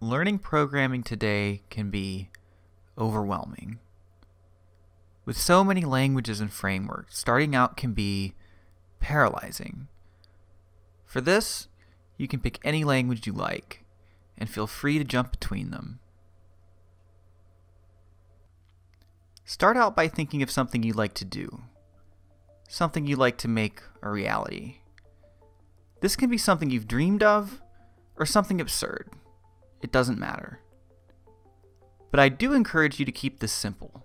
Learning programming today can be overwhelming. With so many languages and frameworks, starting out can be paralyzing. For this, you can pick any language you like and feel free to jump between them. Start out by thinking of something you like to do, something you like to make a reality. This can be something you've dreamed of or something absurd. It doesn't matter. But I do encourage you to keep this simple,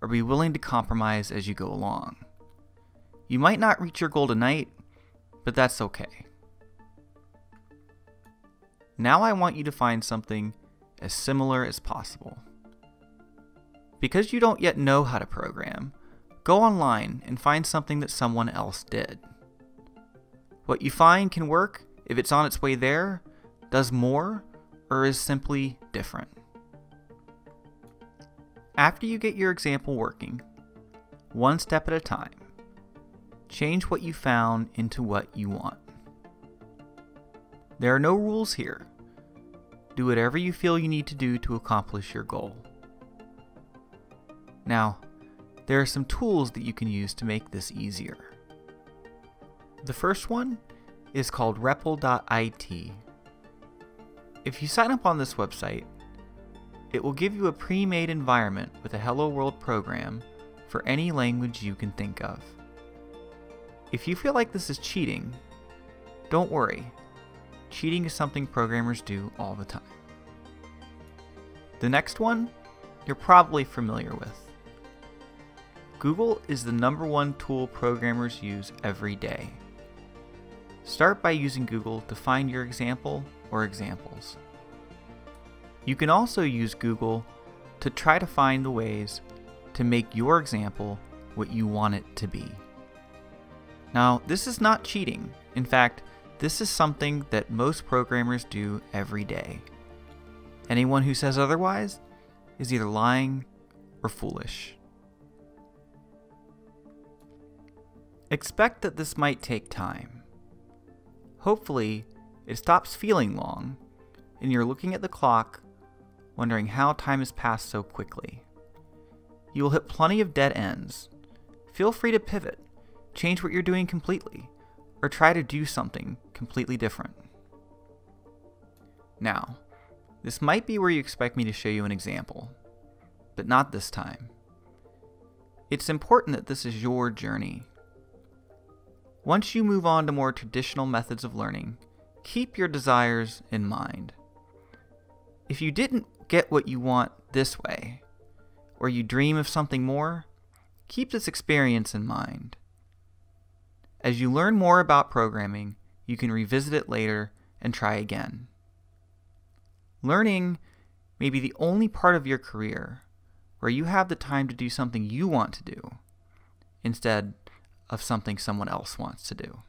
or be willing to compromise as you go along. You might not reach your goal tonight, but that's okay. Now I want you to find something as similar as possible. Because you don't yet know how to program, go online and find something that someone else did. What you find can work if it's on its way there, does more, or is simply different. After you get your example working, one step at a time, change what you found into what you want. There are no rules here. Do whatever you feel you need to do to accomplish your goal. Now, there are some tools that you can use to make this easier. The first one is called REPL.IT. If you sign up on this website, it will give you a pre-made environment with a Hello World program for any language you can think of. If you feel like this is cheating, don't worry. Cheating is something programmers do all the time. The next one, you're probably familiar with. Google is the number one tool programmers use every day. Start by using Google to find your example or examples. You can also use Google to try to find the ways to make your example what you want it to be. Now, this is not cheating. In fact, this is something that most programmers do every day. Anyone who says otherwise is either lying or foolish. Expect that this might take time. Hopefully, it stops feeling long, and you're looking at the clock, wondering how time has passed so quickly. You will hit plenty of dead ends. Feel free to pivot, change what you're doing completely, or try to do something completely different. Now, this might be where you expect me to show you an example, but not this time. It's important that this is your journey. Once you move on to more traditional methods of learning, keep your desires in mind. If you didn't get what you want this way, or you dream of something more, keep this experience in mind. As you learn more about programming, you can revisit it later and try again. Learning may be the only part of your career where you have the time to do something you want to do instead of something someone else wants to do.